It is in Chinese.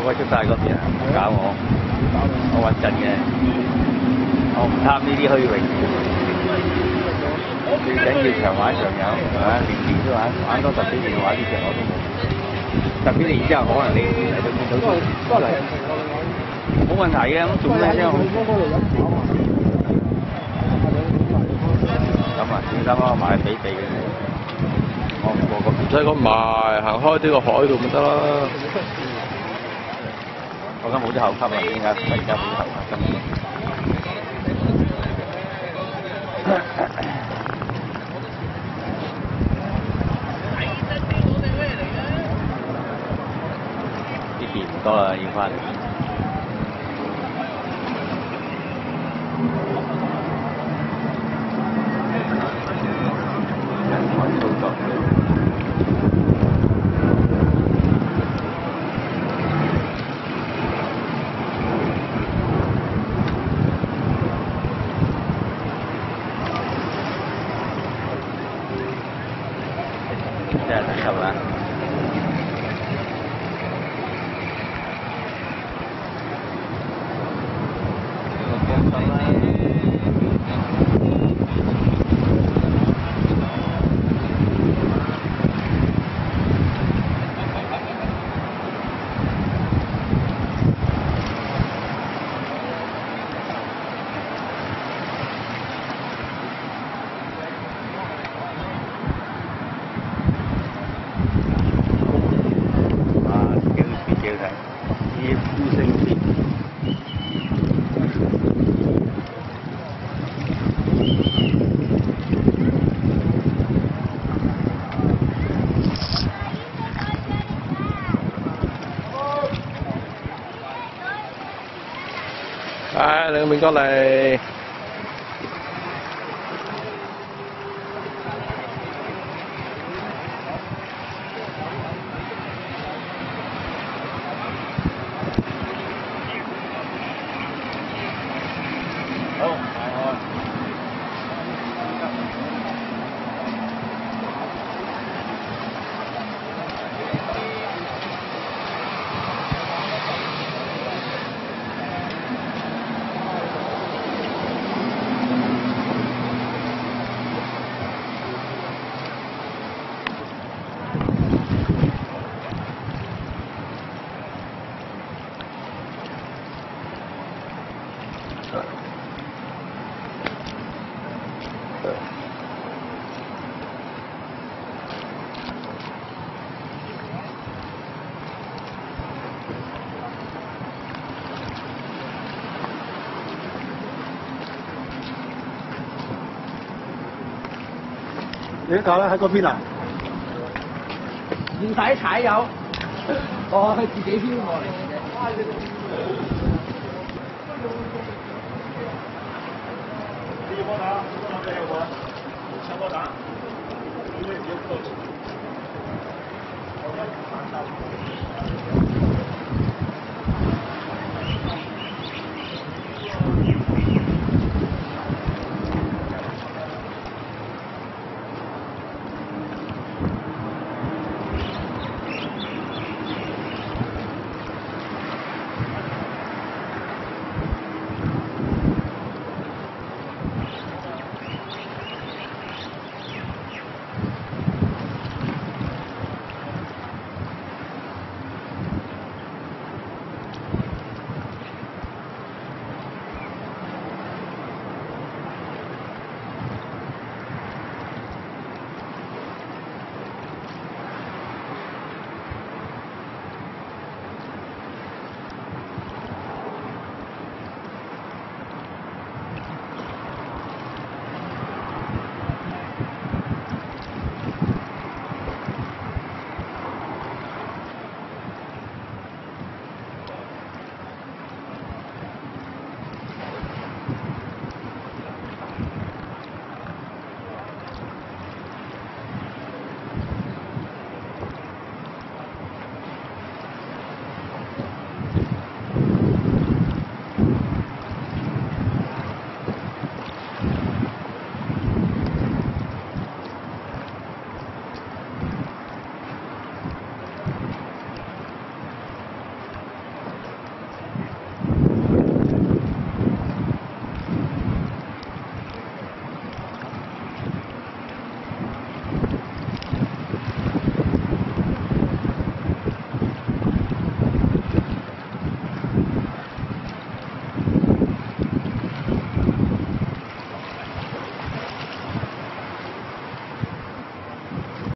個個出晒嗰邊啊！唔搞我，我穩陣嘅，我唔貪呢啲虛榮，最緊要長玩長有，係嘛？年年都玩，玩多十幾年玩呢隻我都冇。十幾年之後可能你嚟到見到都嚟冇問題嘅，咁做咩啫？咁啊，先生我買俾俾嘅？我唔過個唔使咁埋，行開啲個海度咪得啦。我而家冇啲後級啦，點解？而家冇咗後級。啲電唔多啦，要翻嚟。真係得級啦！啊，幾好睇幾好睇，啲呼聲線。唉，兩面過嚟。好，係我。點搞咧？喺嗰邊啊？唔使踩油，我 係自己飄過嚟嘅啫。你幫打，幫打俾我，搶波打，點解要